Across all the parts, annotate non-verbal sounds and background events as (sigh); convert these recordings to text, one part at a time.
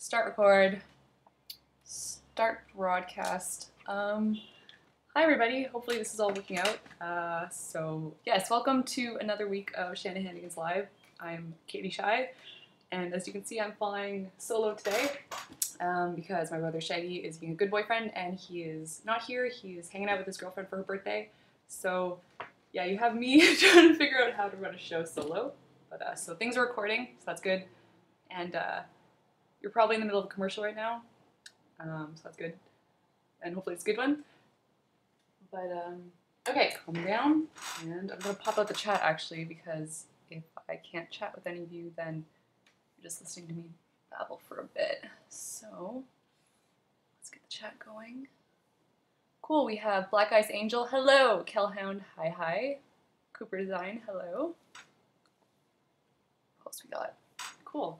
Start record. Start broadcast. Um, hi everybody. Hopefully this is all working out. Uh, so yes, welcome to another week of Shanahanigans Live. I'm Kt Shy, and as you can see, I'm flying solo today um, because my brother Shaggy is being a good boyfriend, and he is not here. He is hanging out with his girlfriend for her birthday. So yeah, you have me (laughs) trying to figure out how to run a show solo. But uh, so things are recording, so that's good. And uh, you're probably in the middle of a commercial right now, um, so that's good. And hopefully it's a good one. But um, okay, calm down. And I'm gonna pop out the chat actually because if I can't chat with any of you, then you're just listening to me babble for a bit. So let's get the chat going. Cool, we have Black Eyes Angel, hello. Kelhound, hi hi. Cooper Design, hello. What else we got? Cool.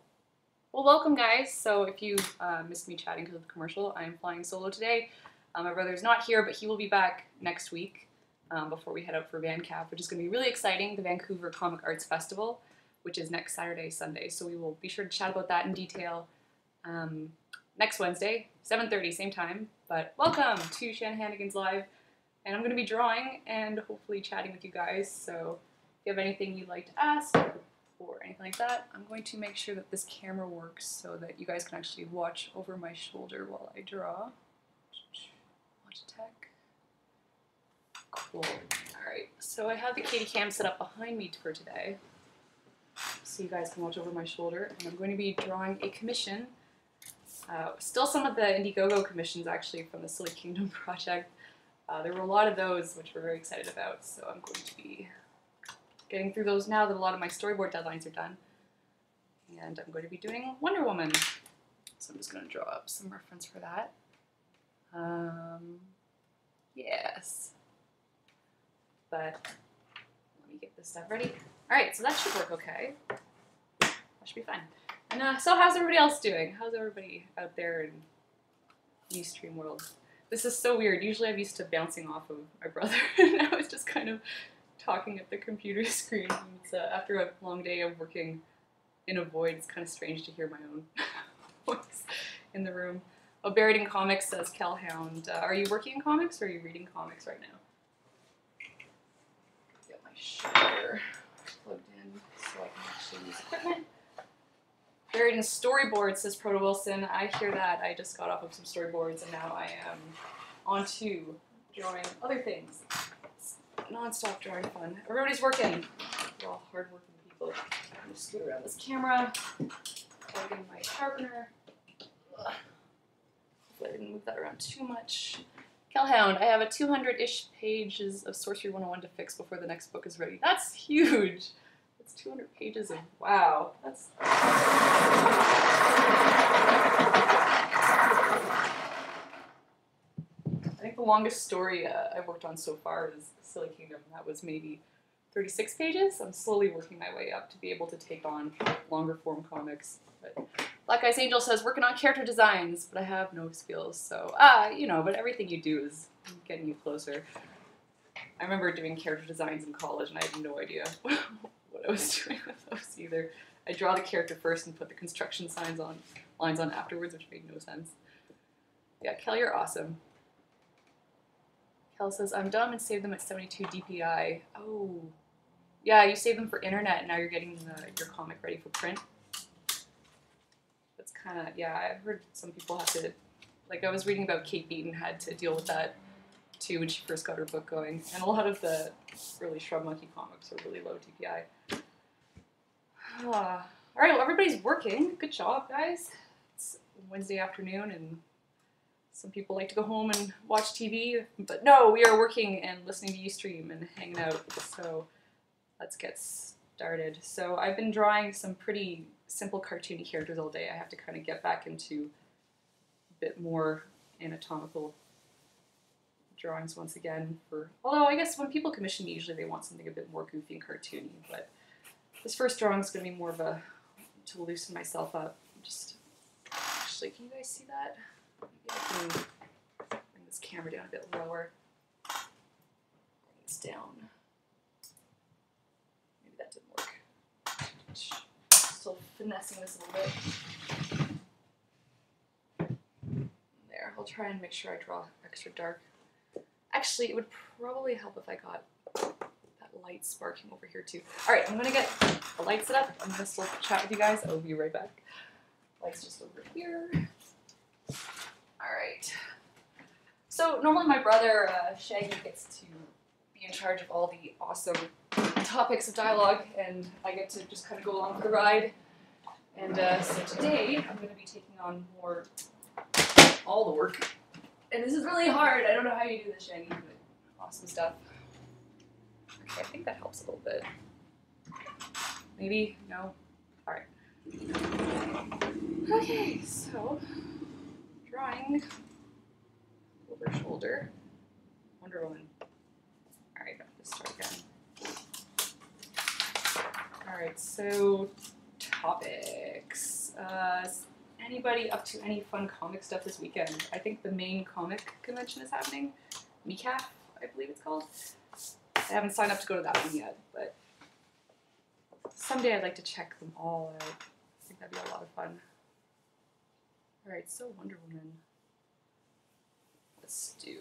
Well, welcome guys. So if you uh, missed me chatting because of the commercial, I'm flying solo today. Um, my brother's not here, but he will be back next week um, before we head out for VanCaf, which is going to be really exciting, the Vancouver Comic Arts Festival, which is next Saturday, Sunday. So we will be sure to chat about that in detail um, next Wednesday, 7.30, same time. But welcome to Shanahanigans Live. And I'm going to be drawing and hopefully chatting with you guys. So if you have anything you'd like to ask or anything like that, I'm going to make sure that this camera works so that you guys can actually watch over my shoulder while I draw. Watch tech. Cool. Alright, so I have the Katie Cam set up behind me for today. So you guys can watch over my shoulder. And I'm going to be drawing a commission. Uh, still some of the Indiegogo commissions actually from the Silly Kingdom (laughs) project. Uh, there were a lot of those which we're very excited about, so I'm going to be getting through those now that a lot of my storyboard deadlines are done. And I'm going to be doing Wonder Woman. So I'm just going to draw up some reference for that. Um, yes. But let me get this stuff ready. Alright, so that should work okay. That should be fine. And uh, so how's everybody else doing? How's everybody out there in Ustream world? This is so weird. Usually I'm used to bouncing off of my brother, and (laughs) now it's just kind of talking at the computer (laughs) screen. Uh, after a long day of working in a void, it's kind of strange to hear my own (laughs) voice in the room. Oh, Buried in Comics says Kelhound. Uh, are you working in comics or are you reading comics right now? Get my share plugged in so I can actually use equipment. Buried in storyboards, says Proto Wilson. I hear that. I just got off of some storyboards and now I am on to drawing other things. Non-stop drawing fun. Everybody's working. We're all hardworking people. I'm gonna scoot around this camera, plug in my sharpener. Hopefully I didn't move that around too much. Kelhound, I have a 200-ish pages of Sorcery 101 to fix before the next book is ready. That's huge! That's 200 pages of, wow, that's... I think the longest story uh, I've worked on so far is Silly Kingdom. That was maybe 36 pages. I'm slowly working my way up to be able to take on longer form comics. But Black Eyes Angel says, working on character designs, but I have no skills. So, ah, you know, but everything you do is getting you closer. I remember doing character designs in college and I had no idea (laughs) what I was doing with those either. I draw the character first and put the construction signs on lines on afterwards, which made no sense. Yeah, Kel, you're awesome. Kel says, I'm dumb and saved them at 72 DPI. Oh. Yeah, you saved them for internet and now you're getting the, your comic ready for print. That's kind of, yeah, I've heard some people have to, like I was reading about Kate Beaton had to deal with that too when she first got her book going. And a lot of the early Shrub Monkey comics are really low DPI. (sighs) Ah. All right, well, everybody's working. Good job, guys. It's Wednesday afternoon, and some people like to go home and watch TV, but no, we are working and listening to Ustream and hanging out. So let's get started. So I've been drawing some pretty simple cartoony characters all day. I have to kind of get back into a bit more anatomical drawings once again for although I guess when people commission me usually they want something a bit more goofy and cartoony but this first drawing is going to be more of a to loosen myself up just actually can you guys see that bring this camera down a bit lower bring this down maybe that didn't work still finessing this a little bit There, I'll try and make sure I draw extra dark. Actually, it would probably help if I got that light sparking over here too. All right, I'm gonna get the lights set up. I'm gonna still chat with you guys. I'll be right back. Lights just over here. All right. So normally my brother uh, Shaggy gets to be in charge of all the awesome topics of dialogue, and I get to just kind of go along for the ride. And uh, so today I'm going to be taking on more all the work, and this is really hard. I don't know how you do this, Shaggy, but awesome stuff. Okay, I think that helps a little bit. Maybe no. All right. Okay, so drawing over shoulder. Wonder Woman. Alright, let's start again. Alright, so topics. Uh, anybody up to any fun comic stuff this weekend? I think the main comic convention is happening. MECAF, I believe it's called. I haven't signed up to go to that one yet, but someday I'd like to check them all out. I think that'd be a lot of fun. Alright, so Wonder Woman. Let's do.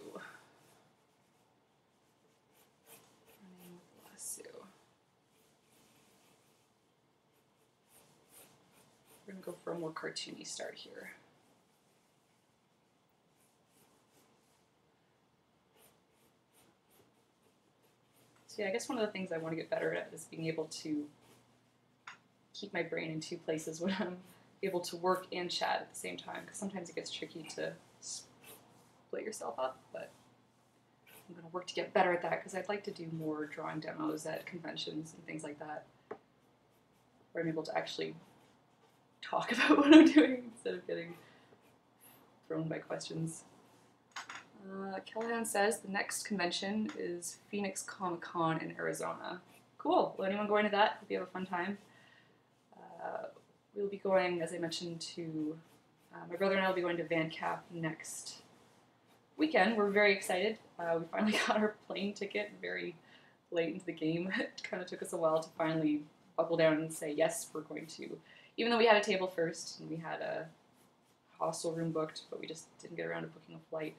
We're gonna go for a more cartoony start here. So yeah, I guess one of the things I want to get better at is being able to keep my brain in two places when I'm able to work and chat at the same time because sometimes it gets tricky to split yourself up, but I'm going to work to get better at that because I'd like to do more drawing demos at conventions and things like that where I'm able to actually talk (laughs) about what I'm doing instead of getting thrown by questions. Uh, Callahan says the next convention is Phoenix Comic Con in Arizona. Cool. Will anyone going to that? Hope you have a fun time. Uh, we'll be going, as I mentioned, to uh, my brother and I will be going to VanCaf next weekend. We're very excited. Uh, we finally (laughs) got our plane ticket very late into the game. (laughs) it kind of took us a while to finally buckle down and say yes, we're going to. Even though we had a table first and we had a hostel room booked, but we just didn't get around to booking a flight.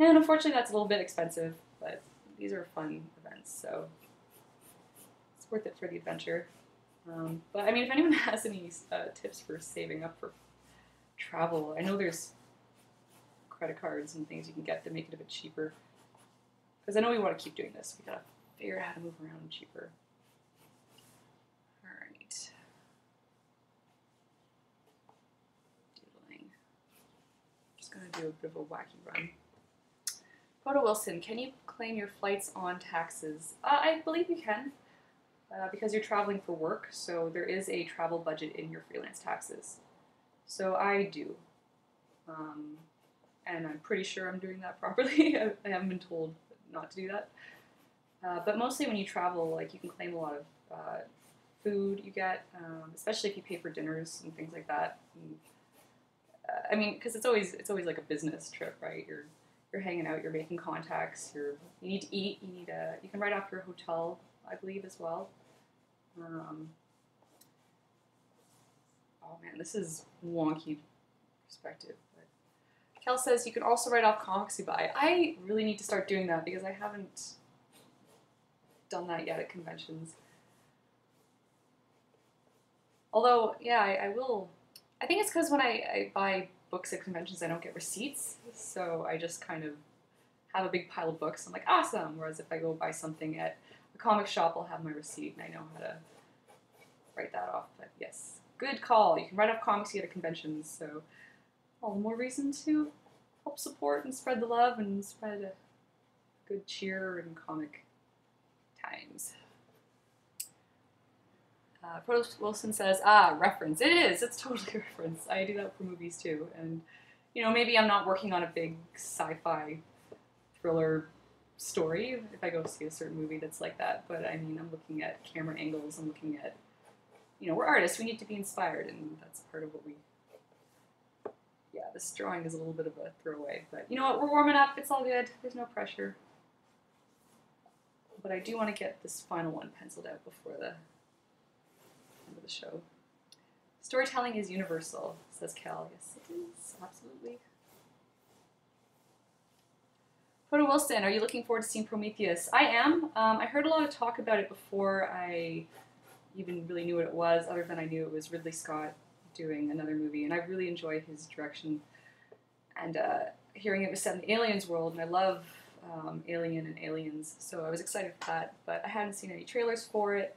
And unfortunately, that's a little bit expensive, but these are fun events, so it's worth it for the adventure. Um, but I mean, if anyone (laughs) has any uh, tips for saving up for travel, I know there's credit cards and things you can get to make it a bit cheaper. Because I know we want to keep doing this. We gotta figure out how to move around cheaper. Alright. Doodling. Just gonna do a bit of a wacky run. Proto Wilson, can you claim your flights on taxes? Uh, I believe you can. Uh, because you're traveling for work, so there is a travel budget in your freelance taxes. So I do. Um, and I'm pretty sure I'm doing that (laughs) properly. I, haven't been told not to do that. Uh, but mostly when you travel, like you can claim a lot of uh, food you get, um, especially if you pay for dinners and things like that. And, uh, I mean, because it's always it's always like a business trip, right? You're you're hanging out, you're making contacts, you're you need to eat, you need a you can write off your hotel, I believe as well. Um, oh man, this is wonky perspective. Kel says you can also write off comics you buy. I really need to start doing that because I haven't done that yet at conventions. Although, yeah, I, I will. I think it's because when I, I buy books at conventions, I don't get receipts, so I just kind of have a big pile of books. I'm like, awesome. Whereas if I go buy something at a comic shop, I'll have my receipt and I know how to write that off. But yes, good call. You can write off comics you get at conventions, so all the more reason to help support and spread the love and spread a good cheer in comic times. Uh, Wilson says, ah, reference. It is. It's totally (laughs) a reference. I do that for movies too. And, you know, maybe I'm not working on a big sci-fi thriller story if I go see a certain movie that's like that. But I mean, I'm looking at camera angles. I'm looking at, you know, we're artists. We need to be inspired, and that's part of what we yeah, this drawing is a little bit of a throwaway, but you know what? We're warming up. It's all good. There's no pressure. But I do want to get this final one penciled out before the end of the show. Storytelling is universal, says Cal. Yes, it is. Absolutely. Hoda Wilson, are you looking forward to seeing Prometheus? I am. Um, I heard a lot of talk about it before I even really knew what it was, other than I knew it was Ridley Scott doing another movie, and I really enjoy his direction. And uh, hearing it was set in the aliens world, and I love um, Alien and Aliens, so I was excited for that. But I hadn't seen any trailers for it.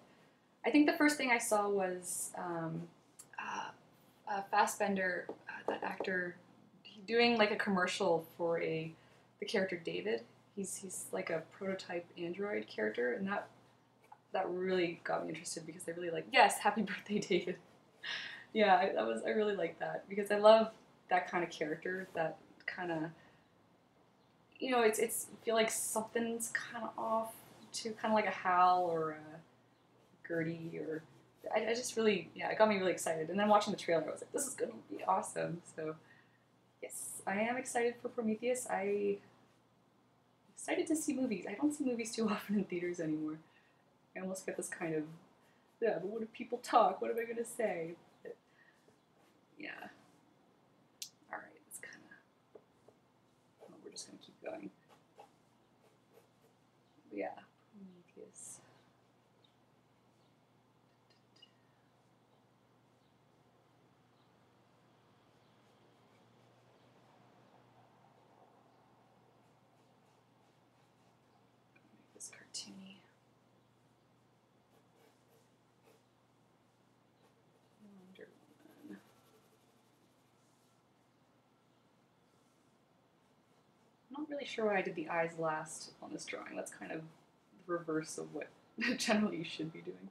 I think the first thing I saw was um, uh, uh, Fassbender, uh, that actor, doing like a commercial for a the character David. He's he's like a prototype android character, and that that really got me interested because I really like yes, happy (laughs) birthday, David. yeah, I, that was I really like that because I love that kind of character. That kind of you know, it's it's I feel like something's kind of off to kind of like a Hal or a GERTY or I, I just really yeah, it got me really excited. And then watching the trailer, I was like, this is gonna be awesome. So yes, I am excited for Prometheus. I excited to see movies. I don't see movies too (laughs) often in theaters anymore. I almost get this kind of, yeah, but what if people talk? What am I going to say? But, yeah. All right, it's kind of, well, we're just going to keep going. But yeah, Prometheus. Make this cartoony. Wonder Woman. I'm not really sure why I did the eyes last on this drawing. That's kind of the reverse of what (laughs) generally you should be doing.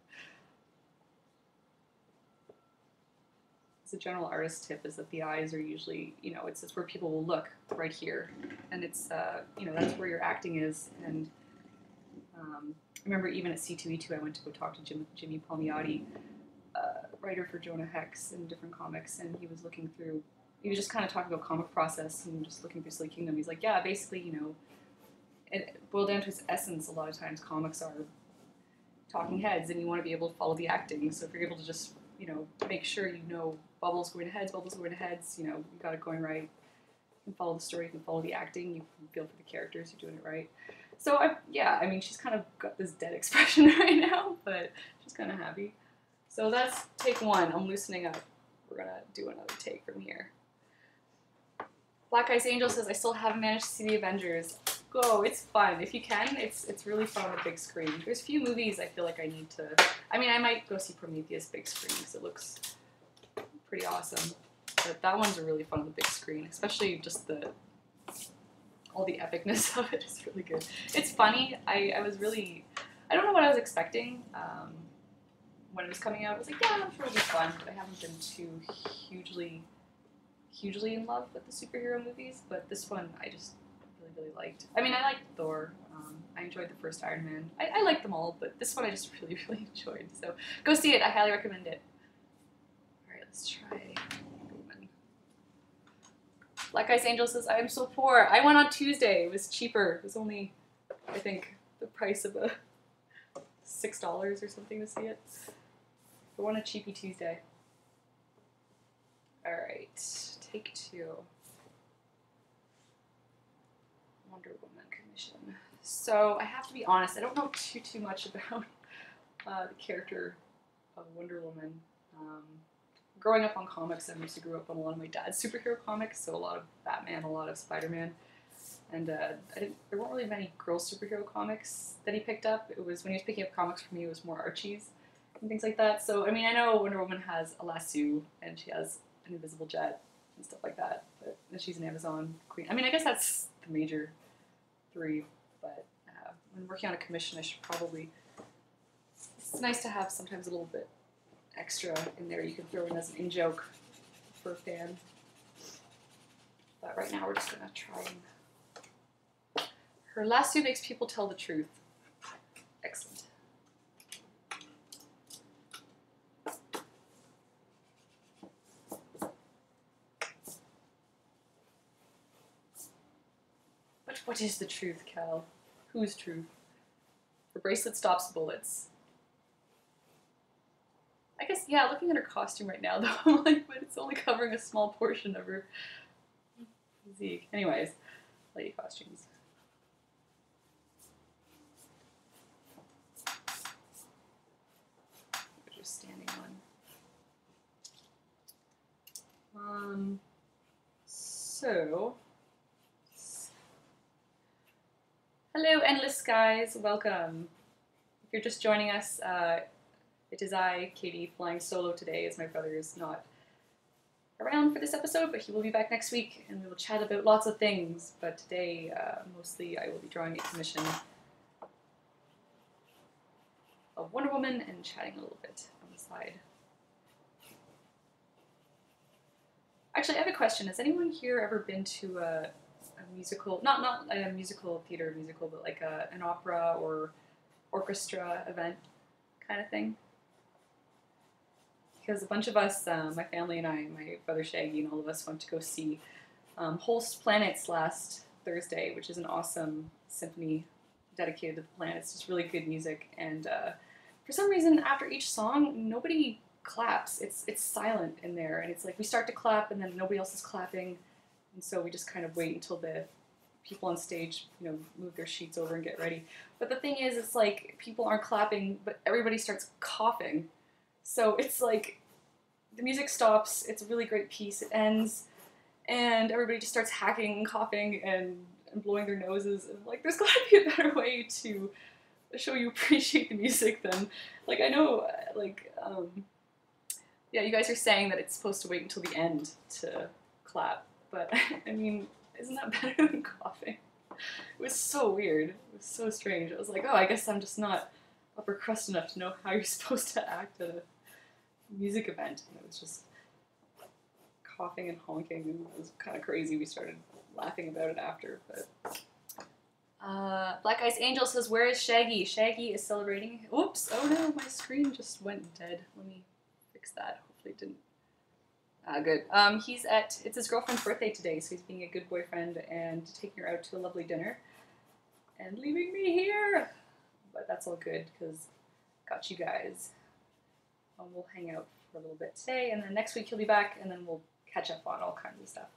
As a general artist tip is that the eyes are usually, you know, it's, it's where people will look right here. And it's, uh, you know, that's where your acting is. And um, I remember even at C2E2, I went to go talk to Jim, Jimmy Palmiotti, uh, writer for Jonah Hex and different comics, and he was looking through. He was just kind of talking about comic process and just looking through Silly Kingdom. He's like, yeah, basically, you know, it boiled down to its essence. A lot of times, comics are talking heads, and you want to be able to follow the acting. So if you're able to just, you know, make sure you know bubbles going to heads, bubbles going to heads, you know, you got it going right. You can follow the story, you can follow the acting, you can feel for the characters, you're doing it right. So I, yeah, I mean, she's kind of got this dead (laughs) expression (laughs) right now, but she's kind of happy. So that's take one. I'm loosening up. We're gonna do another take from here. Black Ice Angel says, I still haven't managed to see the Avengers. Go, it's fun. If you can, it's it's really fun on the big screen. There's a few movies I feel like I need to. I mean, I might go see Prometheus big screen because it looks pretty awesome. But that one's really fun on the big screen, especially just the all the epicness (laughs) of it is really good. It's funny. I, I was really I don't know what I was expecting. Um, when it was coming out, I was like, yeah, I'm sure it'll be fun, but I haven't been too hugely, hugely in love with the superhero movies. But this one, I just really, really liked. I mean, I liked Thor. Um, I enjoyed the first Iron Man. I, I liked them all, but this one I just (laughs) really, really enjoyed. So go see it. I highly recommend it. All right, let's try. Black Ice Angel says, I am so poor. I went on Tuesday. It was cheaper. It was only, I think, the price of a $6 or something to see it. We want a cheapy Tuesday. Alright, take two. Wonder Woman commission. So I have to be honest, I don't know too too much about (laughs) uh, the character of Wonder Woman. Um, growing up on comics, I mostly grew up on a lot of my dad's superhero comics, so a lot of Batman, a lot of Spider-Man. And uh, there weren't really many girl superhero comics that he picked up. It was when he was picking up comics for me, it was more Archie's and things like that. So I mean, I know Wonder Woman has a lasso and she has an invisible jet and stuff like that. But she's an Amazon queen. I mean, I guess that's the major three. But uh, when working on a commission, I should probably. It's nice to have sometimes a little bit extra in there you can throw in as an in joke for a fan. But right now we're just gonna try and. Her lasso makes people tell the truth. What is the truth, Cal? Whose truth? Her bracelet stops bullets. I guess, yeah, looking at her costume right now, (laughs) though, I'm like, but it's only covering a small portion of her physique. Anyways, lady costumes. We're just standing on. Um, so, hello, endless skies. Welcome. If you're just joining us, uh, it is I, Katie, flying solo today, as my brother is not around for this episode, but he will be back next week, and we will chat about lots of things. But today, uh, mostly, I will be drawing a commission of Wonder Woman and chatting a little bit on the side. Actually, I have a question. Has anyone here ever been to a, a musical, not not a musical theater musical, but like a, an opera or orchestra event kind of thing? Because a bunch of us, uh, my family and I, my brother Shaggy, and all of us went to go see um, Holst Planets last Thursday, which is an awesome symphony dedicated to the planets. Just really good music, and uh, for some reason, after each song, nobody claps. It's it's silent in there, and it's like we start to clap, and then nobody else is clapping, and so we just kind of wait until the people on stage, you know, move their sheets over and get ready. But the thing is, it's like people aren't clapping, but everybody starts coughing. So it's like the music stops. It's a really great piece. It ends, and everybody just starts hacking and coughing and, and blowing their noses. And like, there's (laughs) got to be a better way to show you (laughs) appreciate the music than like I know like um, yeah, you guys are saying that it's supposed to wait until the end to clap, but (laughs) I mean, isn't that (laughs) better than coughing? It was so weird. It was so strange. I was like, oh, I guess I'm just not upper crust enough to know how (laughs) you're supposed to act at a music event. And it was just coughing and honking, and it was kind of crazy. We started laughing about it after, but. Uh, Black Eyes Angel says, "Where is Shaggy? Shaggy is celebrating. Oops! Oh no, my screen just went dead. Let me fix that. Hopefully, it didn't. Ah, good. Um, he's at. It's his girlfriend's birthday today, so he's being a good boyfriend and taking her out to a lovely dinner, and leaving me here. But that's all good because got you guys. Um, we'll hang out for a little bit today, and then next week he'll be back, and then we'll catch up on all kinds of stuff.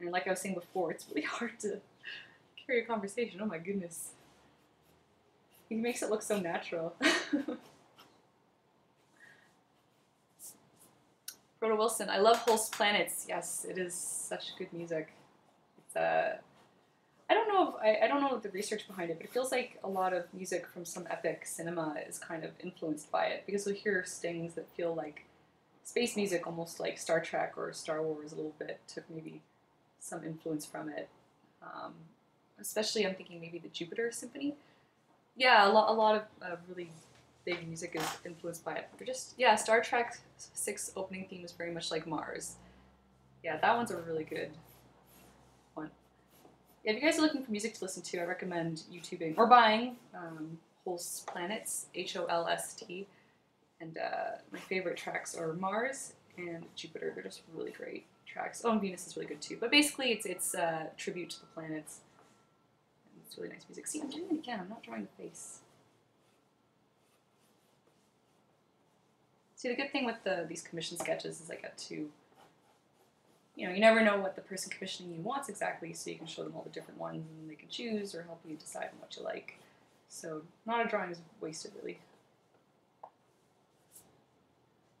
And like I was saying before, it's really (laughs) hard to carry a conversation. Oh my goodness. He makes it look so natural. (laughs) Rhoda Wilson, I love Holst Planets. Yes, it is such good music. It's uh, I don't know if I, I don't know the research behind it, but it feels like a lot of music from some epic cinema is kind of influenced by it because you'll hear stings that feel like space music, almost like Star Trek or Star Wars a little bit. Took maybe some influence from it. Um, especially, I'm thinking maybe the Jupiter Symphony. Yeah, a lot, a lot of uh, really big music is influenced by it. But just yeah, Star Trek Six opening theme is very much like Mars. Yeah, that one's a really good one. Yeah, if you guys are looking for music to listen to, I recommend YouTubing or buying um, Holst Planets, H O L S T. And uh, my favorite tracks are Mars and Jupiter. They're just really great tracks. Oh, and Venus is really good too. But basically, it's it's a uh, tribute to the planets. And it's really nice music. See, I'm doing it again. I'm not drawing the face. See, the good thing with the these commission sketches is I get to, you know, you never know what the person commissioning you wants exactly, so you can show them all the different ones and they can choose or help you decide on what you like. So not a drawing is wasted really.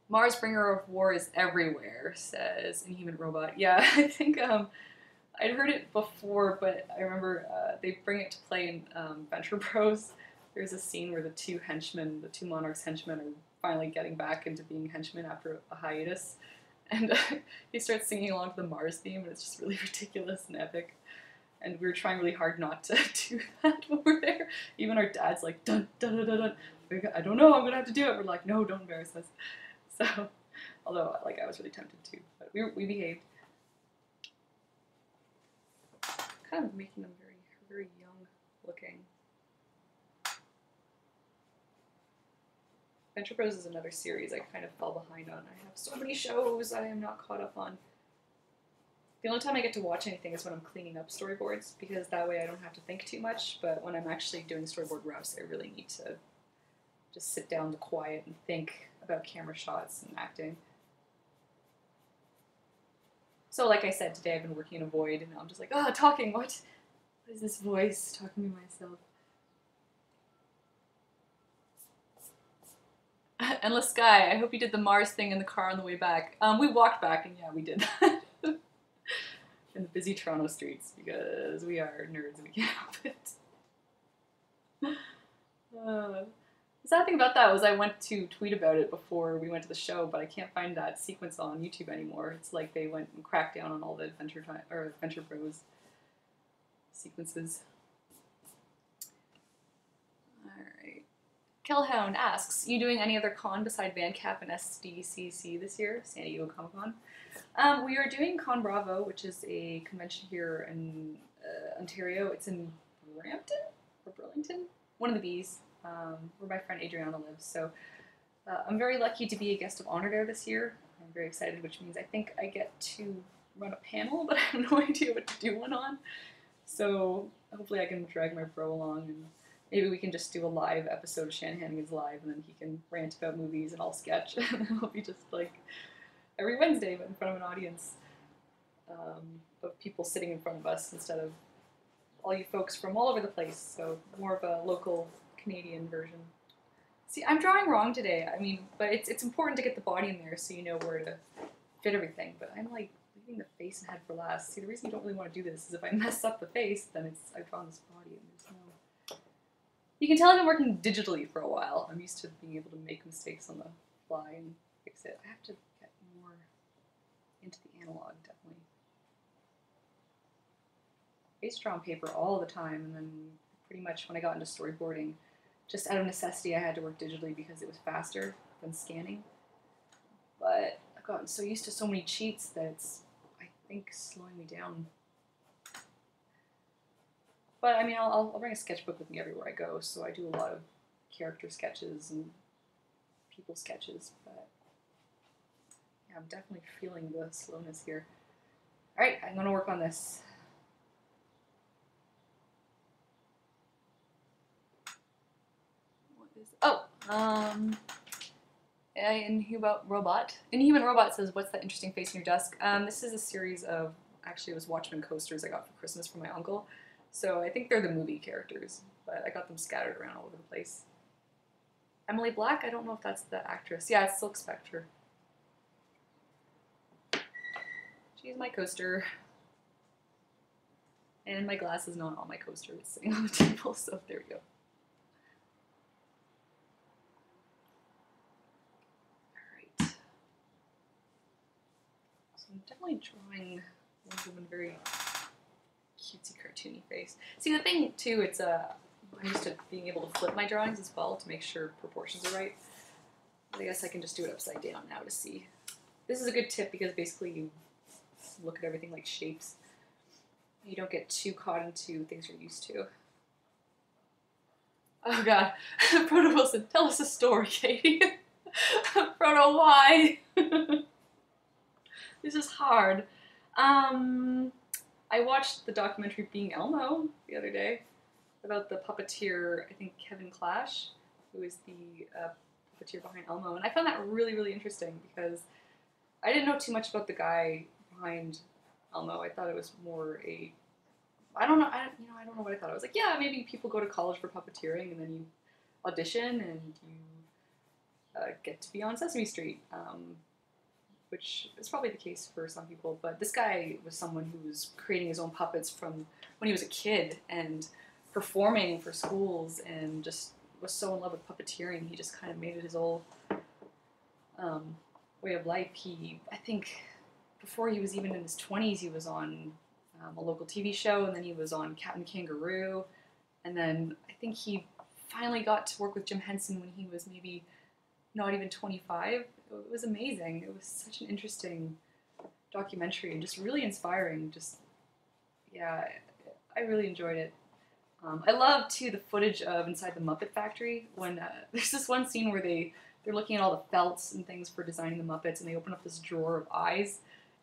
Mars Bringer of War is everywhere, says Inhuman Robot. Yeah, (laughs) I think um, I'd heard it before, but I remember uh, they bring it to play in um, Venture Bros. There's a scene where the two henchmen, the two Monarchs henchmen, are finally getting back into being henchmen after a hiatus. (laughs) And uh, he starts singing along to the Mars theme, and it's just really (laughs) ridiculous and epic. And we were trying really hard not to (laughs) do that when we're there. Even our dad's like, dun dun dun dun. dun. I don't know, I'm gonna have to do it. We're like, no, don't embarrass us. So, although like I was really tempted to, but we we behaved. Kind of making them very very young looking. Venture Bros is another series I kind of fell behind on. I have so many shows I am not caught up on. The only time I get to watch anything is when I'm cleaning up storyboards because that way I don't have to think too much. But when I'm actually doing storyboard roughs, I really need to just sit down to quiet and think about camera shots and acting. So, like I said, today I've been working in a void, and I'm just like, ah, oh, talking. What? What is this voice talking to myself? (laughs) Endless Sky. I hope you did the Mars thing in the car on the way back. Um, we walked back, and yeah, we did that. (laughs) in the busy Toronto streets because we are nerds and we can't help it. (laughs) Uh, the sad thing about that was I went to tweet about it before we went to the show, but I can't find that sequence on YouTube anymore. It's like they went and cracked down on all the Adventure Time or Adventure Bros sequences. Alright. Kelhound asks, you doing any other con beside VanCaf and SDCC this year? San Diego Comic Con. Um, we are doing Con Bravo, which is a convention here in uh, Ontario. It's in Brampton or Burlington, one of the B's, um, where my friend Adriana lives. So uh, I'm very lucky to be a guest of honor there this year. I'm very excited, which means I think I get to run a panel, (laughs) but I have no (laughs) idea what to do one on. So hopefully I can drag my bro along and maybe we can just do a live episode of Shanahanigans live and then he can rant about movies and I'll sketch (laughs) and it'll be just like every Wednesday but in front of an audience um, of people sitting in front of us instead of all you folks from all over the place. So more of a local Canadian version. See, I'm drawing wrong today. I mean, but it's it's important to get the body in there so you know where to fit everything. But I'm like leaving the face and head for last. See, the reason you don't really want to do this is if I mess up the face, then it's I've drawn this body and there's no. You can tell I've been working digitally for a while. I'm used to being able to make mistakes on the fly and fix it. I have to get more into the analog, definitely. I draw on paper all the time, and then pretty much when I got into storyboarding, just out of necessity, I had to work digitally because it was faster than scanning. But I've gotten so used to so many cheats that it's I think slowing me down. But I mean, I'll, I'll bring a sketchbook with me everywhere I go, so I do a lot of character sketches and people sketches, but yeah, I'm definitely feeling the slowness here. Alright, I'm gonna work on this. What is, oh, um, Inhuman Robot. Inhuman Robot says, "What's that interesting face in your desk?" Um, this is a series of actually it was Watchmen coasters I got for Christmas from my uncle. So I think they're the movie characters, but I got them scattered around all over the place. Emily Black. I don't know if that's the actress. Yeah, it's Silk Spectre. She's my coaster. And my glass is not on my coaster, it's sitting (laughs) on the table, so there we go. All right. So I'm definitely drawing Wonder Woman very cutesy, cartoony face. See, the thing too, it's uh, I'm used to being able to flip my drawings as well to make sure proportions are right. I guess I can just do it upside down now to see. This is a good tip because basically you look at everything like shapes. You don't get too caught into things you're used to. Oh god, (laughs) Proto Wilson, tell us a story, (laughs) Katie. Proto, why? (laughs) this is hard. Um, I watched the documentary Being Elmo the other day about the puppeteer, I think Kevin Clash, who is the uh, puppeteer behind Elmo, and I found that really, really interesting because I didn't know too much about the guy behind Elmo. I thought it was more a I don't know. I you know I don't know what I thought. I was like, yeah, maybe people go to college for puppeteering and then you audition and you uh, get to be on Sesame Street. Um, which is probably the case for some people, but this guy was someone who was creating his own puppets from when he was a kid and performing for schools and just was so in love with puppeteering. He just kind of made it his whole um, way of life. He, I think, before he was even in his 20s, he was on um, a local TV show, and then he was on Captain Kangaroo, and then I think he finally got to work with Jim Henson when he was maybe not even 25 it was amazing. It was such an interesting documentary and just really inspiring. Just yeah, I really enjoyed it. Um, I love too the footage of inside the Muppet Factory when uh, (laughs) there's this one scene where they they're looking at all the felts and things for designing the Muppets, and they open up this drawer of eyes.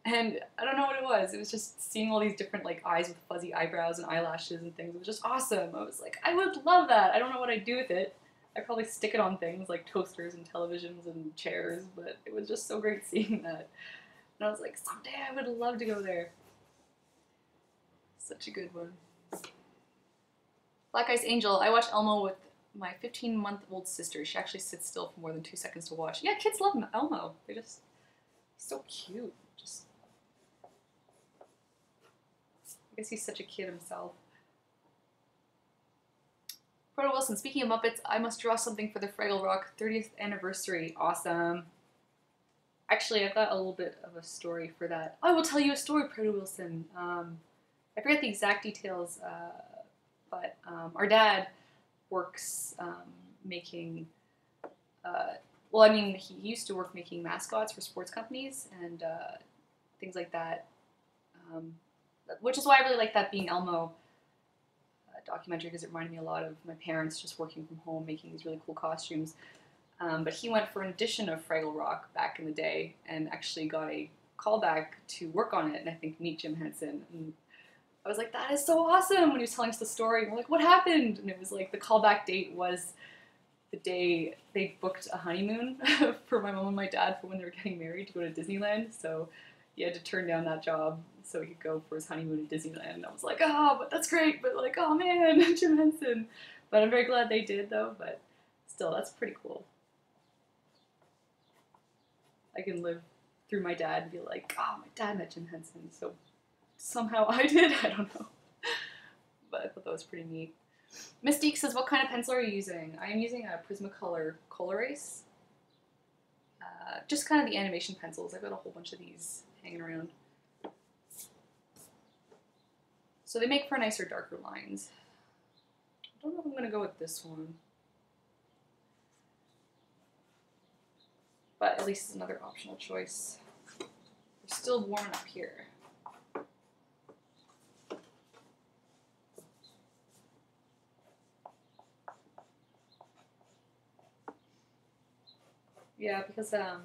And I don't know what it was. It was just seeing all these different like eyes with fuzzy eyebrows and eyelashes and things. It was just awesome. I was like, I would love that. I don't know what I'd do with it. I probably stick it on things like toasters and televisions and chairs, but it was just so great (laughs) seeing that. And I was like, someday I would love to go there. Such a good one. Black Ice Angel. I watched Elmo with my 15 month old sister. She actually sits still for more than two seconds to watch. Yeah, kids love Elmo. They're just so cute. Just, I guess he's such a kid himself. Proto Wilson, speaking of Muppets, I must draw something for the Fraggle Rock 30th anniversary. Awesome. Actually, I've got a little bit of a story for that. I will tell you a story, Proto Wilson. Um, I forget the exact details, uh, but um, our dad works um, making. Uh, well, I mean, he used to work making mascots for sports companies and uh, things like that, um, which is why I really like that being Elmo documentary because it reminded me a lot of my parents just working from home making these really cool costumes. Um, but he went for an edition of Fraggle Rock back in the day and actually got a callback to work on it and I think meet Jim Henson. And I was like, that is so awesome when he was telling us the story. And we're like, what happened? And it was like the callback date was the day they booked a honeymoon (laughs) for my mom and my dad for when they were getting married to go to Disneyland. So he had to turn down that job so he could go for his honeymoon in Disneyland. And I was like, oh, but that's great. But like, oh man, (laughs) Jim Henson. But I'm very glad they did though. But still, that's pretty cool. I can live through my dad and be like, oh, my dad met Jim Henson, so somehow (laughs) I did. I don't know. (laughs) But I thought that was pretty neat. Mystique says, what kind of pencil are you using? I am using a Prismacolor Col-Erase. Uh, just kind of the animation pencils. I've got a whole bunch of these hanging around. So they make for nicer, darker lines. I don't know if I'm going to go with this one. but at least it's another optional choice. We're still warming up here. Yeah, because um,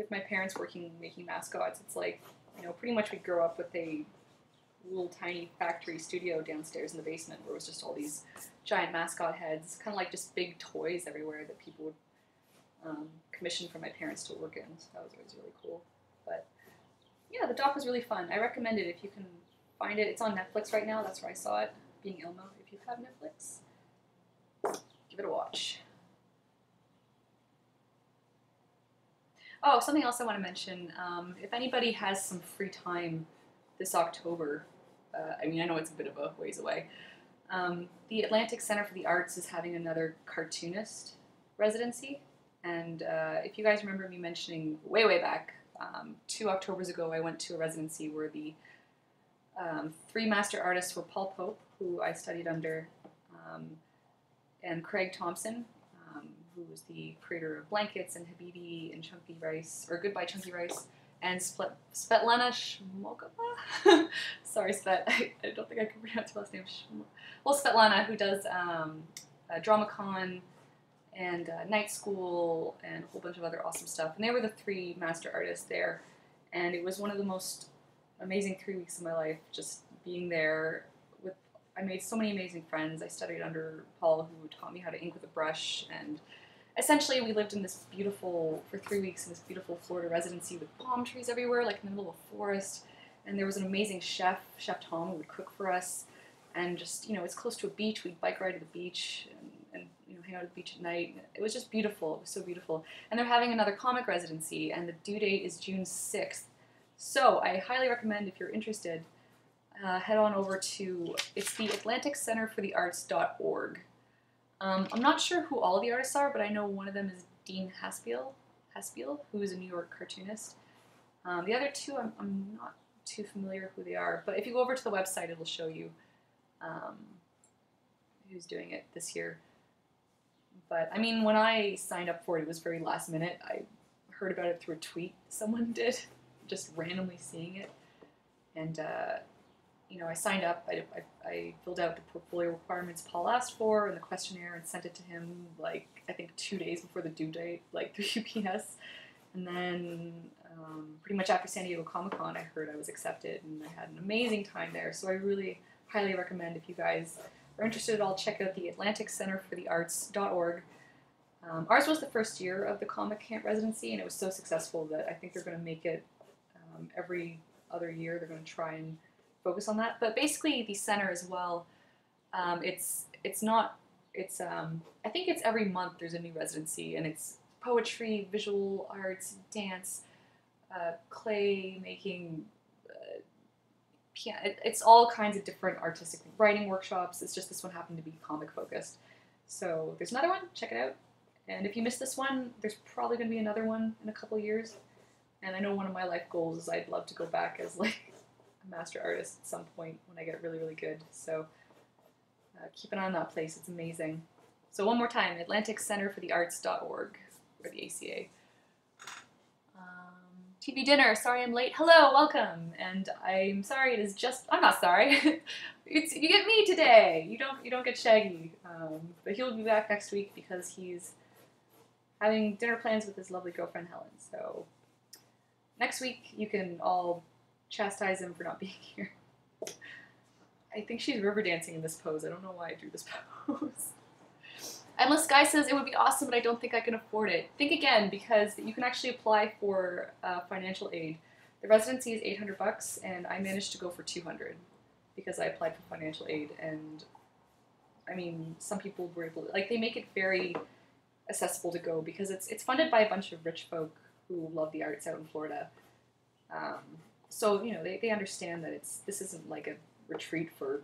with my parents working making mascots, it's like you know pretty much we grow up with a little tiny factory studio downstairs in the basement where it was just all these giant mascot heads, kind of like just big toys everywhere that people would um, commissioned for my parents to work in. So that was always really cool. But yeah, the doc was really fun. I recommend it if you can find it. It's on Netflix right now. That's where I saw it. Being Elmo, if you have Netflix, give it a watch. Oh, something else I want to mention. Um, if anybody has some free time this October, uh, I mean, I know it's a bit of a ways away. Um, the Atlantic Center for the Arts is having another cartoonist residency. And uh, if you guys remember me mentioning way, way back, um, two Octobers ago, I went to a residency where the um, three master artists were Paul Pope, who I studied under, um, and Craig Thompson, who was the creator of Blankets and Habibi and Chunky Rice, or Goodbye Chunky Rice, and Splet- Svetlana Shmokova. (laughs) Sorry, Svet. (laughs) I, I, don't think I can pronounce her last name. Well, Svetlana, who does um, uh, DramaCon and uh, Night School and a whole bunch of other awesome stuff. And they were the three master artists there. And it was one of the most amazing three weeks of my life, just being there with. I made so many amazing friends. I studied under Paul, who taught me how to ink with a brush, and essentially we lived in this beautiful for three weeks in this beautiful Florida residency with palm trees everywhere, like in the middle of a forest. And there was an amazing chef, Chef Tom, who would cook for us. And just you know, it's close to a beach. We'd bike ride to the beach, and you know, hang out at the beach at night. It was just beautiful. It was so beautiful. And they're having another comic residency, and the due date is June 6th. So I highly recommend if you're interested, uh, head on over to it's the Atlantic Center for the Arts.org. Um, I'm not sure who all the artists are, but I know one of them is Dean Haspiel, Haspiel who is a New York cartoonist. Um, the other two, I'm, I'm, not too familiar who they are, but if you go over to the website, it'll show you um, who's doing it this year. But I mean, when I signed up for it, it was very last minute. I heard about it through a tweet someone (laughs) did, just randomly seeing it. And, uh, you know, I signed up, I, I, I, filled out the portfolio requirements Paul asked for and the questionnaire and sent it to him, like, I think two days before the due date, like (laughs) through UPS. And then, um, pretty much after San Diego Comic Con, I heard I was accepted and I had an amazing time there. So I really highly recommend if you guys are interested at all, check out the Atlantic Center for the Arts.org. Um, ours was the first year of the comic camp residency, and it was so successful that I think they're going to make it um, every other year. They're going to try and focus on that. But basically, the center as well, um, it's it's not it's um, I think it's every month there's a new residency, and it's poetry, visual arts, dance, uh, clay making, uh, piano. It's all kinds of different artistic writing workshops. It's just this one happened to be comic focused. So there's another one. Check it out. And if you missed this one, there's probably going to be another one in a couple years. And I know one of my life goals is I'd love to go back as like a master artist at some point when I get really, really good. So uh, keep an eye on that place. It's amazing. So one more time, atlanticcenterforthearts.org or the ACA. Um, TV dinner. Sorry I'm late. Hello, welcome. And I'm sorry it is just. I'm not sorry. (laughs) it's you get me today. You don't. You don't get Shaggy. Um, but he'll be back next week because he's having dinner plans with his lovely girlfriend Helen. So next week you can all chastise him for not being here. (laughs) I think she's river dancing in this pose. I don't know why I drew this (laughs) pose. Endless Sky says it would be awesome, but I don't think I can afford it. Think again, because you can actually apply for uh, financial aid. The residency is 800 bucks, and I managed to go for 200 because I applied for financial aid. And I mean, some people were able to, like, they make it very accessible to go because it's it's funded by a bunch of rich folk who love the arts out in Florida. Um, so you know, they, they understand that it's this isn't like a retreat for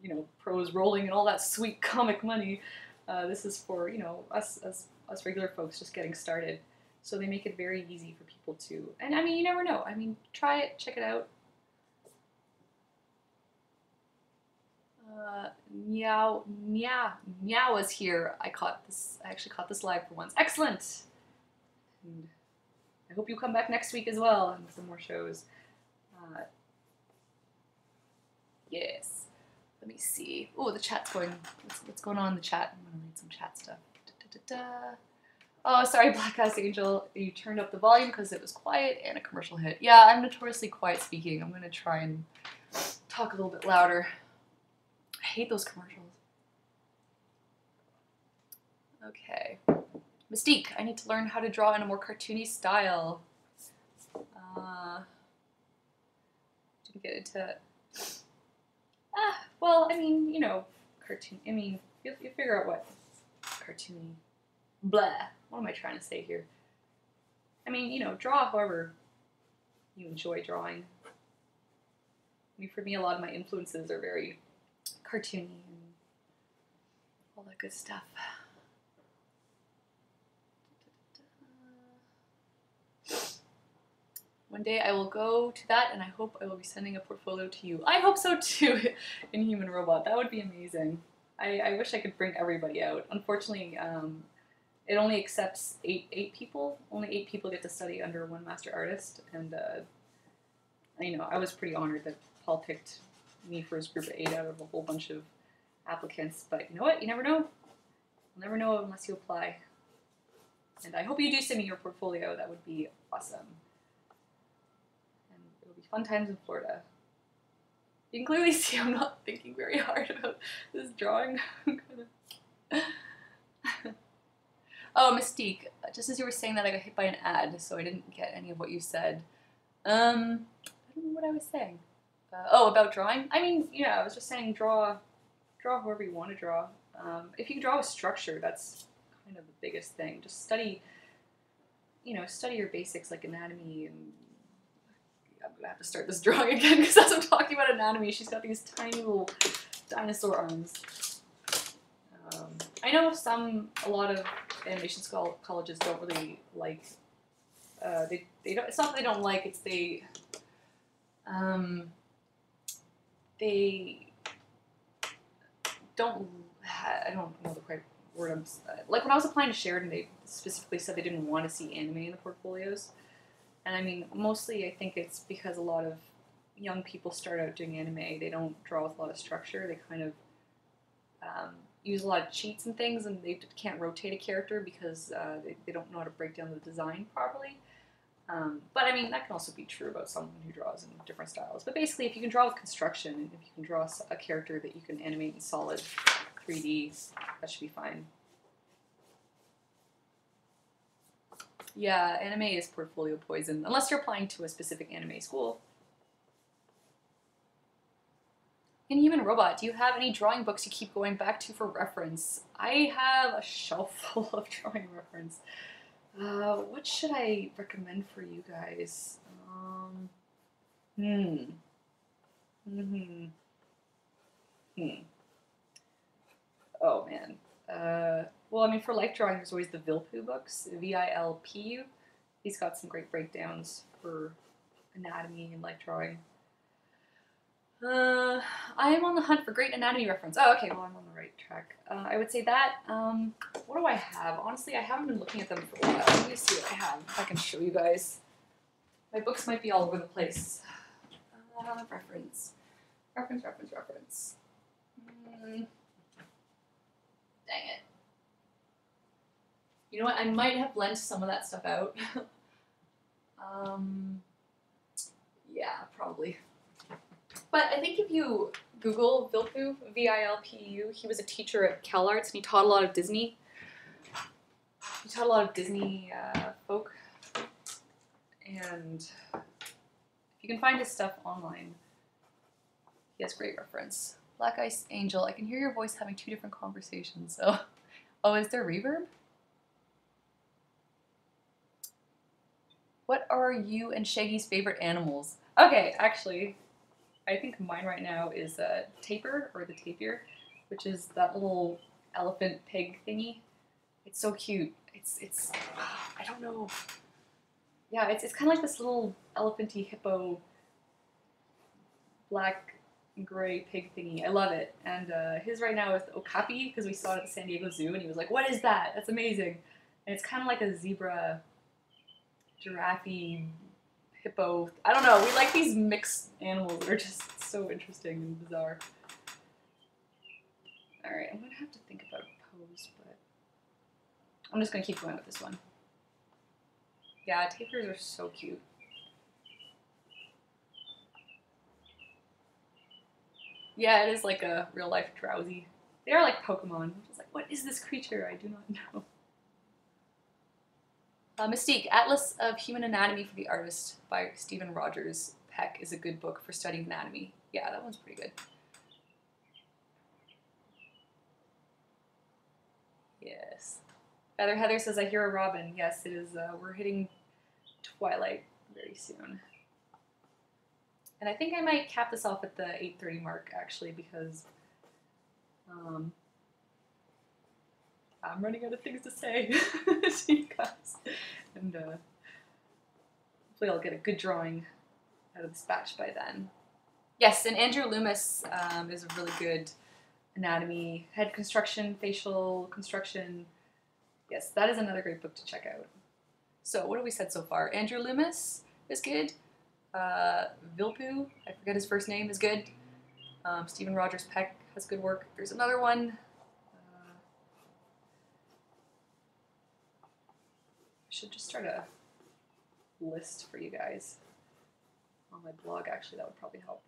you know pros rolling and all that sweet (laughs) comic money. Uh, this is for you know us as us regular folks just getting started. So they make it very easy for people to. And I mean, you never know. I mean, try it, check it out. Uh, meow, meow, meow was here. I caught this. I actually caught this live for once. Excellent. And I hope you come back next week as well and some more shows. Uh, yes. Let me see. Oh, the chat's going. What's, what's, going on in the chat? I'm gonna read some chat stuff. Da, da, da, oh, sorry, (laughs) Black Ice Angel. You turned up the volume because it was quiet and a commercial hit. Yeah, I'm notoriously quiet speaking. I'm gonna try and talk a little bit louder. I hate those commercials. Okay. Mystique, I need to learn how to draw in a more cartoony style. Uh, didn't get into Ah, well, I mean, you know, cartoon. I mean, you, you figure out what cartoony. Blah. What am I trying to say here? I mean, you know, draw however you enjoy drawing. I mean, for me, a lot of my influences are very cartoony and all that good stuff. One day I will go to that and I hope I will be sending a portfolio to you. I hope so (laughs) too in Human Robot. That would be amazing. I, I wish I could bring everybody out. Unfortunately, um, it only accepts eight eight people. Only eight people get to study under one master artist, and uh, you know I was pretty honored that Paul picked me for his group of eight out of a whole bunch of applicants. But you know what? You never know. You'll never know unless you apply. And I hope you do send me your portfolio. That would be awesome fun times in Florida. You can clearly (laughs) see I'm not thinking very hard about this drawing. (laughs) oh, Mystique, just as you were saying that, I got hit by an ad, so I didn't get any of what you said. Um, I don't know what I was saying. Uh, oh, about drawing? I mean, yeah, I was just saying draw, draw however you want to draw. Um, if you draw a structure, that's kind of the biggest thing. Just study, you know, study your basics like anatomy and I'm gonna have to start this (laughs) drawing again because as I'm talking about anatomy, she's got these tiny little dinosaur arms. Um, I know some, a lot of animation school colleges don't really like. Uh, they they don't. It's not that they don't like. It's they. Um, they don't. I don't know the correct word. I'm like when I was applying to Sheridan, they specifically said they didn't want to see anime in the portfolios. And I mean, mostly I think it's because a lot of young people start out doing anime. They don't draw with a lot of structure. They kind of um, use a lot of cheats and things, and they can't rotate a character because uh, they, they don't know how to break down the design properly. Um, but I mean, that can also be true about someone who draws in different styles. But basically, if you can draw with construction, if you can draw a character that you can animate in solid 3D, that should be fine. Yeah, anime is portfolio poison, unless you're applying to a specific anime school. Inhuman Robot, do you have any drawing books you keep going back to for reference? I have a shelf (laughs) full of drawing reference. Uh, what should I recommend for you guys? Um, hmm. Hmm. Hmm. Oh man. Uh, well, I mean, for life drawing, there's always the Vilpu books, V-I-L-P-U. He's got some great breakdowns for anatomy and life drawing. Uh, I am on the hunt for great anatomy reference. Oh, okay, well, I'm on the right track. Uh, I would say that. Um, what do I have? Honestly, I haven't been looking at them for a while. Let me see what I have, if I can show you guys. My books might be all over the place. Uh, reference. Reference, reference, reference. Mm. Dang it. You know what? I might have lent some of that stuff out. (laughs) um, yeah, probably. But I think if you Google Vilpu, V-I-L-P-U, he was a teacher at CalArts and he taught a lot of Disney. He taught a lot of Disney uh, folk. And if you can find his stuff online, he has great reference. Black Ice Angel, I can hear your voice having two different conversations. So, (laughs) oh, is there reverb? What are you and Shaggy's favorite animals? Okay, actually, I think mine right now is a tapir or the tapir, which is that little elephant pig thingy. It's so cute. It's it's I don't know. Yeah, it's it's kind of like this little elephanty hippo black gray pig thingy. I love it. And uh, his right now is the okapi because we saw it at the San Diego Zoo and he was like, "What is that? That's amazing!" And it's kind of like a zebra, giraffe, hippo. I don't know. We like these mixed animals that are just so interesting and bizarre. All right, I'm gonna have to think about a pose, but I'm just gonna keep going with this one. Yeah, tapirs are so cute. Yeah, it is like a real life Drowzee. They are like Pokemon. I'm just like, what is this creature? I do not (laughs) know. Uh, Mystique, Atlas of Human Anatomy for the Artist by Stephen Rogers Peck is a good book for studying anatomy. Yeah, that one's pretty good. Yes. Feather Heather says, I hear a robin. Yes, it is. Uh, we're hitting twilight very soon. And I think I might cap this off at the 8.30 mark, actually, because um, I'm running out of things to say (laughs) to. And uh, hopefully I'll get a good drawing out of this batch by then. Yes, and Andrew Loomis um, is a really good anatomy, head construction, facial construction. Yes, that is another great book to check out. So what have we said so far? Andrew Loomis is good. Uh, Vilpu, I forget his first name, is good. Um, Stephen Rogers Peck has good work. There's another one. I should just start a list for you guys on my blog. Actually, that would probably help.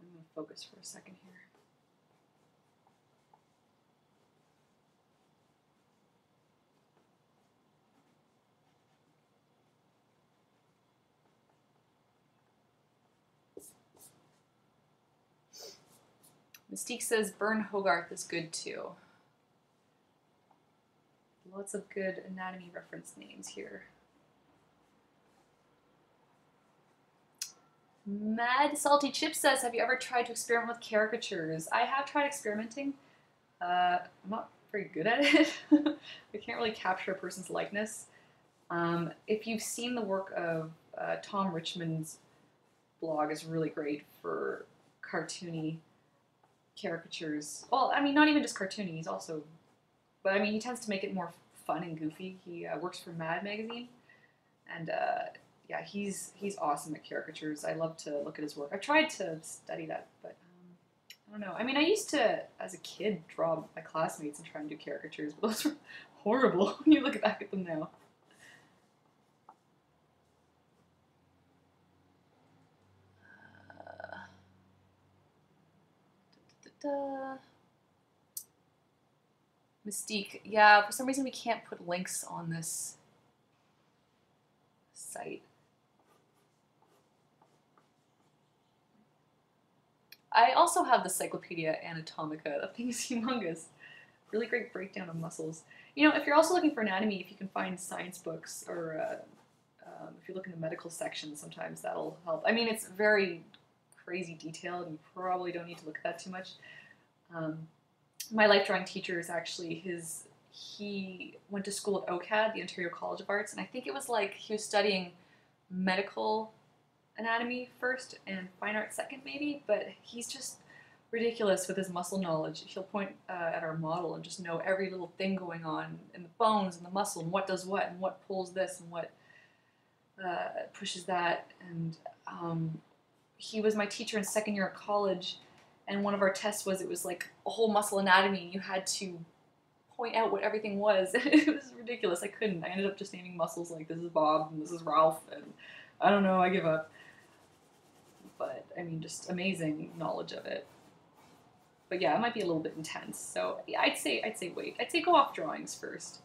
I'm going to focus for a second here. Mystique says Burn Hogarth is good too. Lots of good anatomy reference names here. Mad Salty Chip says, have you ever tried to experiment with caricatures? I have tried experimenting. Uh, I'm not very good at it. (laughs) I can't really capture a person's likeness. Um, if you've seen the work of uh, Tom Richmond's blog is really great for cartoony caricatures. Well, I mean, not even just cartoony. He's also, but I mean, he tends to make it more fun and goofy. He uh, works for Mad Magazine, and uh, yeah, he's he's awesome at caricatures. I love to look at his work. I've tried to study that, but um, I don't know. I mean, I used to, as a kid, draw my classmates and try and do caricatures, but those were (laughs) horrible (laughs) when you look back at them now. Da. Mystique. Yeah, for some reason we can't put links on this site. I also have the Cyclopedia Anatomica. That thing is (laughs) humongous. Really great breakdown of muscles. You know, if you're also looking for anatomy, if you can find science books or uh, um, if you look in the medical section, sometimes that'll help. I mean, it's very crazy detail. and you probably don't need to look at that too much. Um, my life drawing teacher is actually his. He went to school at OCAD, the Ontario College of Arts, and I think it was like he was studying medical anatomy first and fine art second, maybe. But he's just ridiculous with his muscle knowledge. He'll point uh, at our model and just know every little thing going on in the bones and the muscle and what does what and what pulls this and what uh, pushes that. And um, he was my teacher in second year of college. And one of our tests was it was like a whole muscle anatomy. And you had to point out what everything was. (laughs) it was ridiculous. I couldn't. I ended up just naming muscles like this is Bob and this is Ralph and I don't know. I give up. But I mean, just amazing knowledge of it. But yeah, it might be a little bit intense. So yeah, I'd say I'd say wait. I'd say go off drawings first.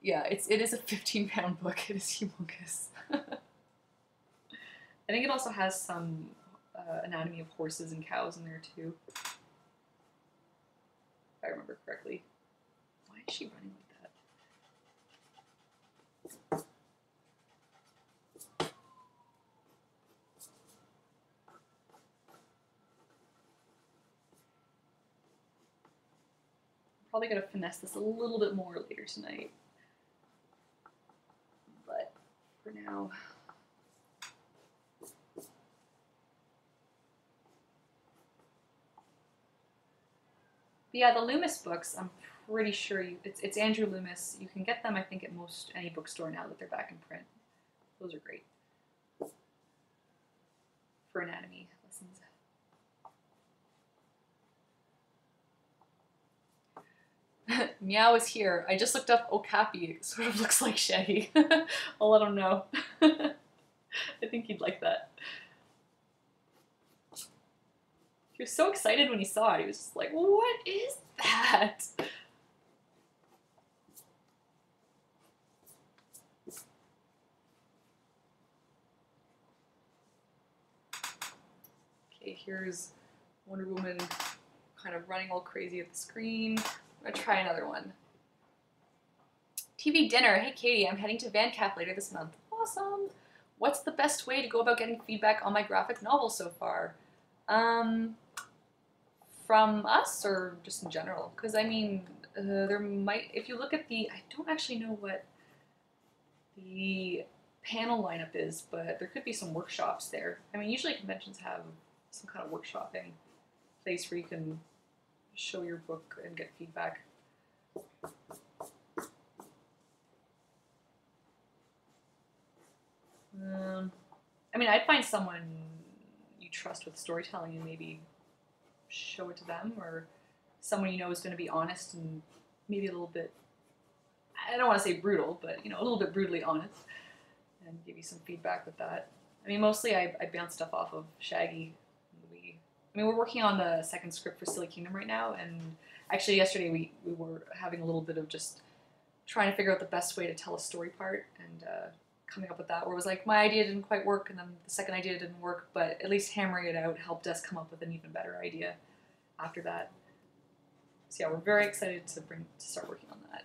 Yeah, it's it is a 15 pound book. It is humongous. (laughs) I think it also has some uh, anatomy of horses and cows in there too. If I remember correctly. Why is she running like that? Probably gonna finesse this a little bit more later tonight. But for now. Yeah, the Loomis books, I'm pretty sure you, it's, it's Andrew Loomis. You can get them, I think, at most any bookstore now that they're back in print. Those are great for anatomy lessons. (laughs) Meow is here. I just looked up Okapi. It sort of (laughs) looks like Shaggy. (laughs) I'll let him know. I think he'd like that. He was so excited when he saw it. He was just like, what is that? Okay, here's Wonder Woman kind of running all crazy at the screen. I'm gonna try another one. TV dinner. Hey Katie, I'm heading to VanCaf later this month. Awesome. What's the best way to go about getting feedback on my graphic novel so far? Um, from us or just in general? Because I mean, uh, there might, if you look at the, I don't actually know what the panel lineup is, but there could be some workshops there. I mean, usually conventions have some kind of workshopping place where you can show your book and get feedback. Um, I mean, I'd find someone you trust with storytelling and maybe show it to them, or someone you know is going to be honest and maybe a little bit, I don't want to say brutal, but you know, a little bit brutally honest, and give you some feedback with that. I mean, mostly I, I bounce stuff off of Shaggy. We, I mean, we're working on the second script for Silly Kingdom right now, and actually yesterday we, we were having a little bit of just trying to figure out the best way to tell a story part and uh, coming up with that. Where it was like my idea didn't quite work, and then the second idea didn't work, but at least hammering it out helped us come up with an even better idea after that. So yeah, we're very excited to bring to start working on that.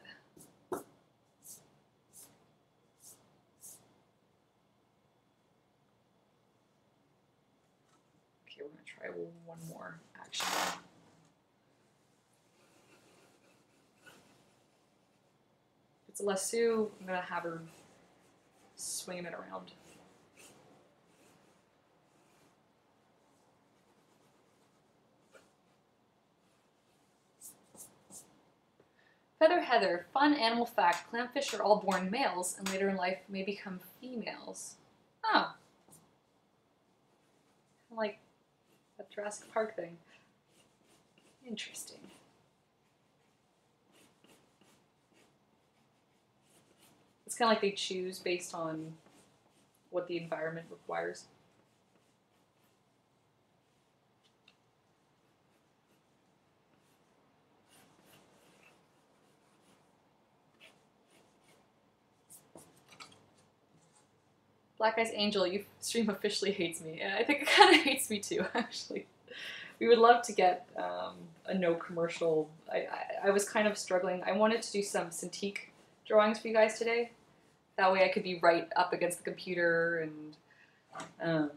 Okay, we're gonna try one more action. It's a lasso, I'm gonna have her swing it around. Feather Heather, fun animal fact. Clownfish are all born males and later in life may become females. Oh. Like that Jurassic Park thing. Interesting. It's kind of like they choose based on what the environment requires. Black Ice Angel, you stream officially (laughs) hates me. I think it kind of (laughs) hates me too, (laughs) actually. We would love to get um, a no commercial. I, I, I was kind of struggling. I wanted to do some Cintiq drawings for you guys today, that way I could be right up against the computer and um,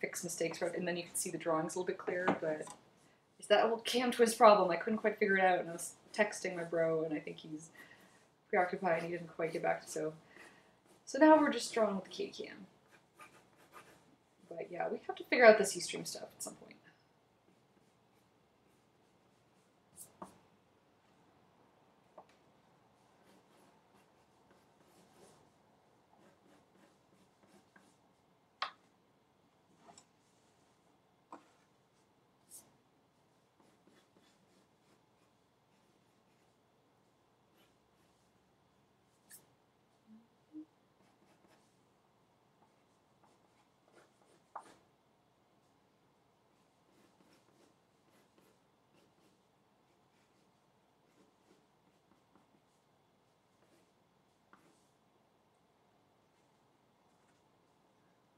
fix mistakes, right, and then you can see the drawings a little bit clearer. But it's that old CamTwist problem. I couldn't quite figure it out, and I was texting my bro, and I think he's preoccupied and he didn't quite get back. So, so now we're just drawing with the K cam. But yeah, we have to figure out this Ustream stuff at some point.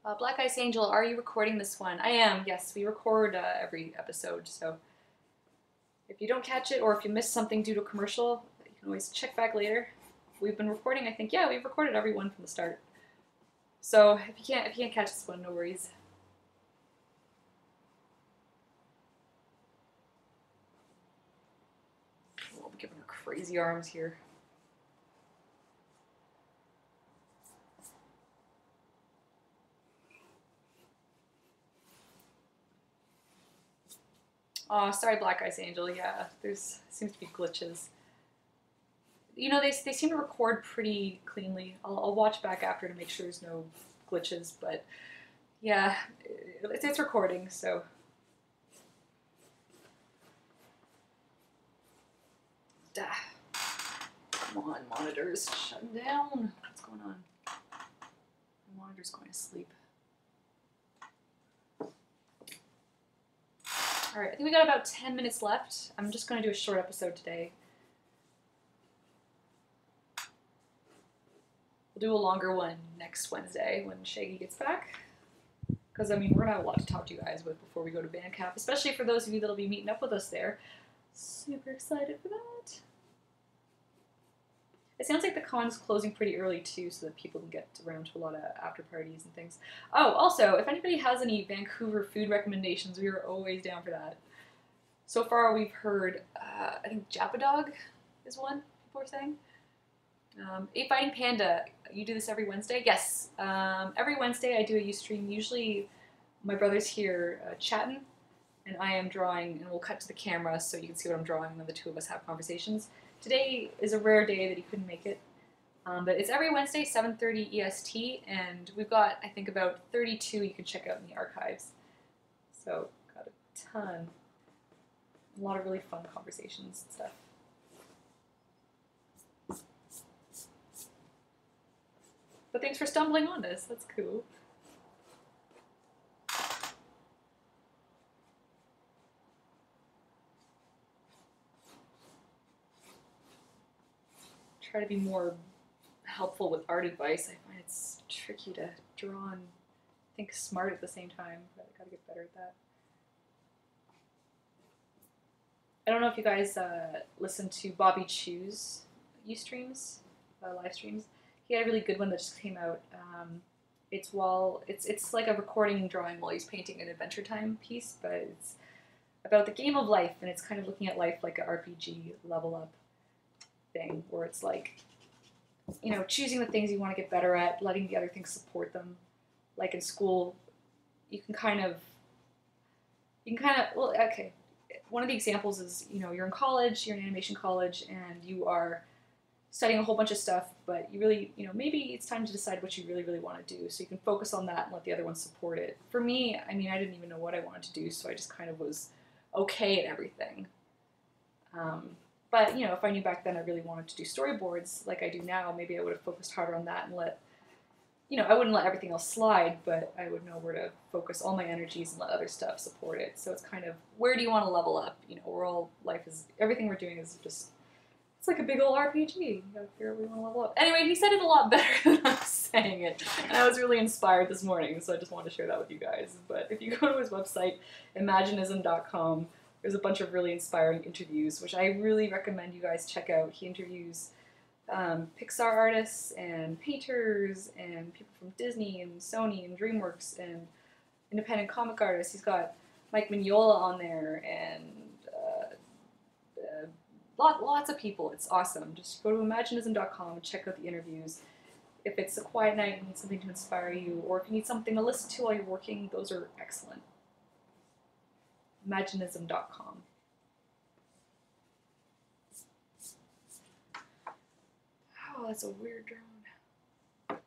Uh, Black Ice Angel, are you recording this one? I am, yes. We record uh, every episode, so if you don't catch it or if you miss something due to commercial, you can always check back later. We've been recording, I think, yeah, we've recorded every one from the start. So if you can't if you can't catch this one, no worries. Giving her crazy arms here. Oh, sorry, Black Ice Angel. Yeah, there's seems to be glitches. You know, they, they seem to record pretty cleanly. I'll, I'll watch back after to make sure there's no glitches, but yeah, it's, it's recording, so. Duh. Come on, monitors, shut down. What's going on? My monitor's going to sleep. All right, I think we got about 10 minutes left. I'm just going to do a short episode today. We'll do a longer one next Wednesday when Shaggy gets back. Because, I mean, we're going to have a lot to talk to you guys with before we go to VanCaf, especially for those of you that'll be meeting up with us there. Super excited for that. It sounds like the con's closing pretty early too, so that people can get around to a lot of after parties and things. Oh, also, if anybody has any Vancouver food recommendations, we are always down for that. So far, we've heard, uh, I think Japadog is one people are saying. Um, Eight Fighting Panda, you do this every Wednesday? Yes. Um, every Wednesday I do a Ustream. Usually my brother's here uh, chatting, and I am drawing, and we'll cut to the camera so you can see what I'm drawing, and then the two of us have conversations. Today is a rare day that he couldn't make it, um, but it's every Wednesday, 7.30 EST, and we've got, I think, about 32 you can check out in the archives. So, got a ton. A lot of really fun conversations and stuff. But thanks for stumbling on this. That's cool. Try to be more helpful with art advice. I find it's tricky to draw and think smart at the same time, I gotta get better at that. I don't know if you guys uh, listen to Bobby Chiu's Ustreams, uh, live streams. He had a really good one that just came out. Um, it's while it's it's like a recording drawing while he's painting an Adventure Time piece, but it's about the game of life, and it's kind of looking at life like an RPG level up thing where it's like, you know, choosing the things you want to get better at, letting the other things support them. Like in school, you can kind of, you can kind of, well, okay. One of the examples is, you know, you're in college, you're in animation college, and you are studying a whole bunch of stuff, but you really, you know, maybe it's time to decide what you really, really want to do. So you can focus on that and let the other ones support it. For me, I mean, I didn't even know what I wanted to do, so I just kind of was okay at everything. Um, but you know, if I knew back then I really wanted to do storyboards like I do now, maybe I would have focused harder on that and let you know, I wouldn't let everything else slide, but I would know where to focus all my energies and let other stuff support it. So it's kind of where do you want to level up? You know, we're all life is everything we're doing is just It's like a big old RPG. You gotta want to level up. Anyway, he said it a lot (laughs) better than I was saying it, and I was really inspired this morning, so I just wanted to share that with you guys. But if you go to his website, imaginism.com, there's a bunch of really inspiring interviews, which I really recommend you guys check out. He interviews um, Pixar artists and painters and people from Disney and Sony and DreamWorks and independent comic artists. He's got Mike Mignola on there and uh, uh, lot, lots of people. It's awesome. Just go to imaginism.com and check out the interviews. If it's a quiet night and you need something to inspire you, or if you need something to listen to while you're working, those are excellent. Imaginism.com. Oh, that's a weird drone.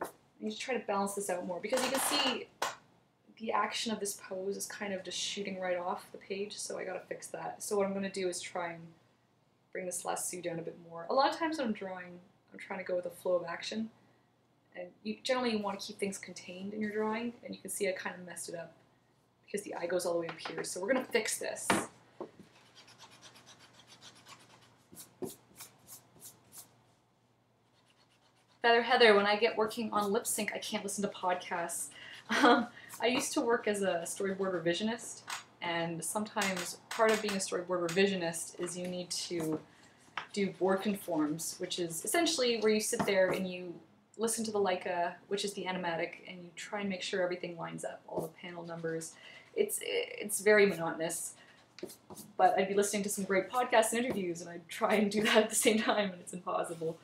I need to try to balance this out more because you can see the action of this pose is kind of just shooting right off the page, so I gotta fix that. So what I'm gonna do is try and bring this lasso down a bit more. A lot of times when I'm drawing, I'm trying to go with a flow of action. And you generally you want to keep things contained in your drawing, and you can see I kind of messed it up because the eye goes all the way up here. So we're gonna fix this. Feather Heather, when I get working on lip sync, I can't listen to podcasts. (laughs) Um, I used to work as a storyboard revisionist, and sometimes part of being a storyboard revisionist is you need to do board conforms, which is essentially where you sit there and you listen to the Leica, which is the animatic, and you try and make sure everything lines up, all the panel numbers. It's it's very monotonous, but I'd be listening to some great podcasts and interviews, and I'd try and do that at the same time, and it's impossible.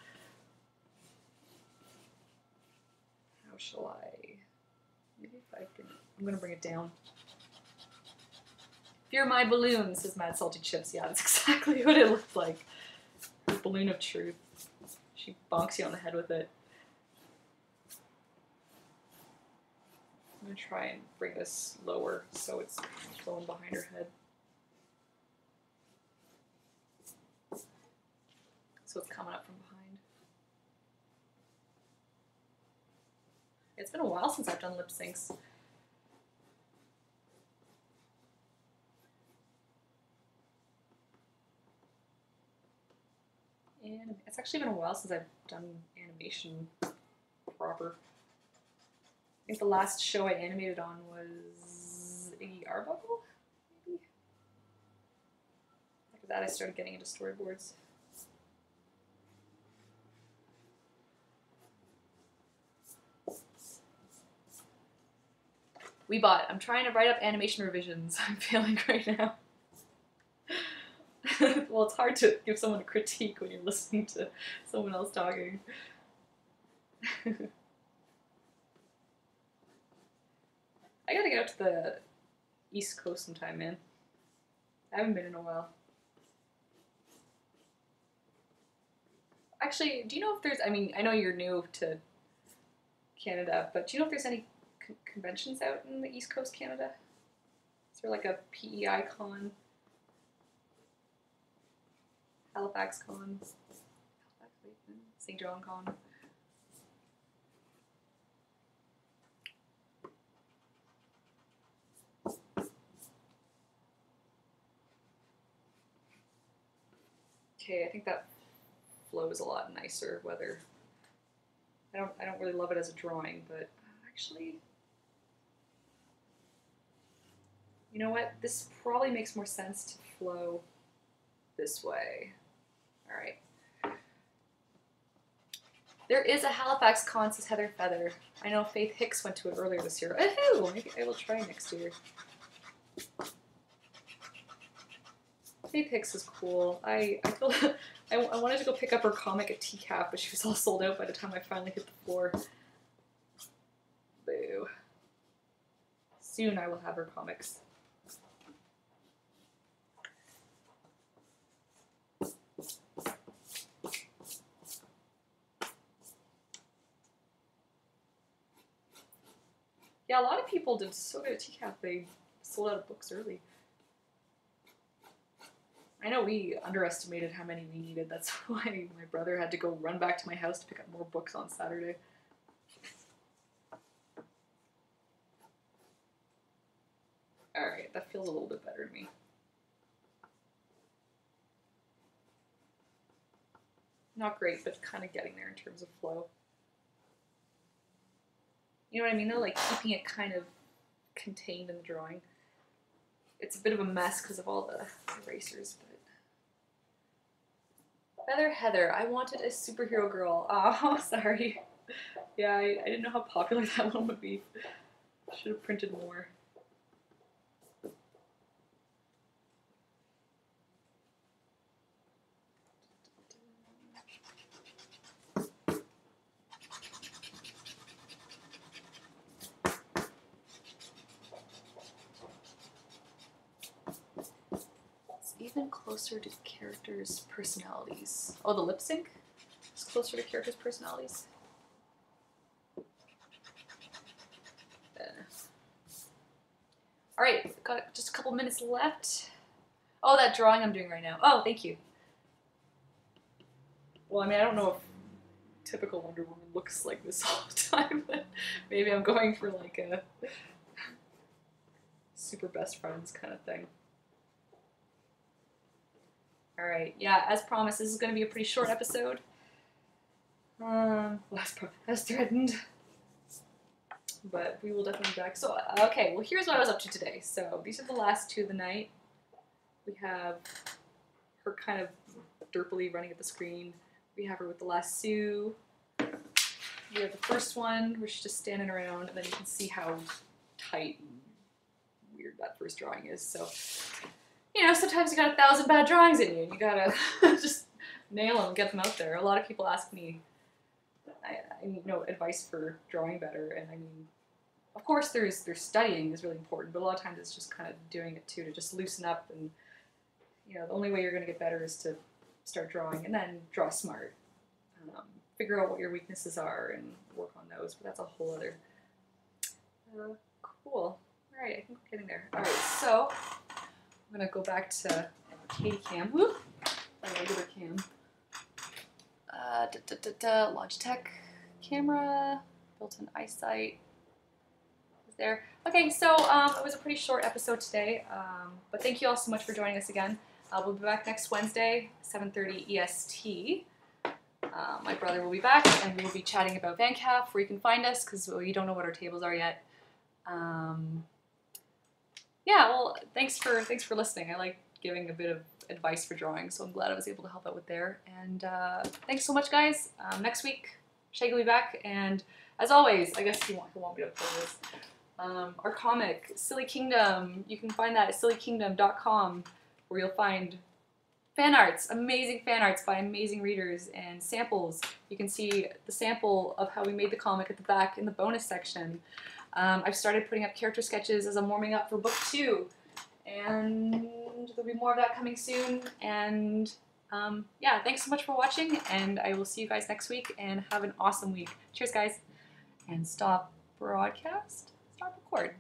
How shall I? Maybe if I it, I'm gonna bring it down. Fear my balloon, says Mad Salty Chips. Yeah, that's (laughs) exactly what it looks like. Balloon of truth. She bonks you on the head with it. I'm gonna try and bring this lower so it's flowing behind her head. So it's coming up from behind. It's been a while since I've done lip syncs. And it's actually been a while since I've done animation proper. I think the last show I animated on was Iggy Arbuckle, maybe? After that I started getting into storyboards. We bought. I'm trying to write up animation revisions. (laughs) I'm failing right now. (laughs) well, it's hard to give someone a critique when you're listening to someone else talking. (laughs) I gotta get out to the East Coast sometime, man. I haven't been in a while. Actually, do you know if there's, I mean, I know you're new to Canada, but do you know if there's any con- conventions out in the East Coast Canada? Is there like a PEI con? Halifax con? St. John con? Okay, I think that flow is a lot nicer. Whether I don't, I don't really love it as a drawing, but actually, you know what? This probably makes more sense to flow this way. All right. There is a Halifax con, says Heather Feather. I know Faith Hicks went to it earlier this year. Oh, maybe I will try next year. Faith Hicks is cool. I, I feel (laughs) I, I wanted to go pick up her comic at TCAF, but she was all sold out by the time I finally hit the floor. Boo. Soon I will have her comics. Yeah, a lot of people did so good at TCAF, they sold out of books early. I know we underestimated how many we needed. That's (laughs) why my brother had to go run back to my house to pick up more books on Saturday. Alright, that feels a little bit better to me. Not great, but kind of getting there in terms of flow. You know what I mean though? Like keeping it kind of contained in the drawing. It's a bit of a mess because of all the erasers, but. Feather Heather, I wanted a superhero girl. (laughs) Oh, sorry. Yeah, I, I didn't know how popular (laughs) that one would be. Should have printed more. It's even closer to characters' personalities. Oh, the lip sync is closer to characters' personalities. All right, got just a couple minutes left. Oh, that drawing I'm doing right now. Oh, thank you. Well, I mean, I don't know if typical Wonder Woman looks like this (laughs) all the time, but maybe I'm going for like a super best friends kind of thing. All right, yeah, as promised, this is going to be a pretty short episode. Um, last pro- as threatened but we will definitely be back. So, okay, well, here's what I was up to today. So, these are the last two of the night. We have her kind of derpily running at the screen. We have her with the lasso. We have the first one, where she's just standing around, and then you can see how tight and weird that first drawing is. So, you know, sometimes you got a thousand bad drawings in you, and you gotta (laughs) just nail them, get them out there. A lot of people ask me I, I need no advice for drawing better. And I mean, of course, there's there's studying is really important, but a lot of times it's just kind of doing it too to just loosen up. And you know, the only way you're going to get better is to start drawing and then draw smart. Um, figure out what your weaknesses are and work on those. But that's a whole other. Uh, cool. All right, I think we're getting there. All right, so I'm gonna go back to Katie Cam. Whoop, my regular cam. Uh, da, da, da, da, Logitech camera, built-in iSight is there. Okay, so um, it was a pretty short episode today, um, but thank you all so much for joining us again. Uh, we'll be back next Wednesday, 7.30 EST. Uh, my brother will be back, and we'll be chatting about VanCaf, where you can find us, because we don't know what our tables are yet. Um, yeah, well, thanks for thanks for listening. I like giving a bit of advice for drawing, so I'm glad I was able to help out with there. And uh, thanks so much, guys. Um, next week, Shaggy will be back, and as always, I guess you want, you want me to this. Um, our comic, Silly Kingdom, you can find that at sillykingdom.com, where you'll find fan arts, amazing fan arts by amazing readers, and samples. You can see the sample of how we made the comic at the back in the bonus section. Um, I've started putting up character sketches as I'm warming up for book two, and there'll be more of that coming soon. And um, yeah, thanks so much for watching, and I will see you guys next week, and have an awesome week. Cheers, guys, and stop broadcast, stop record.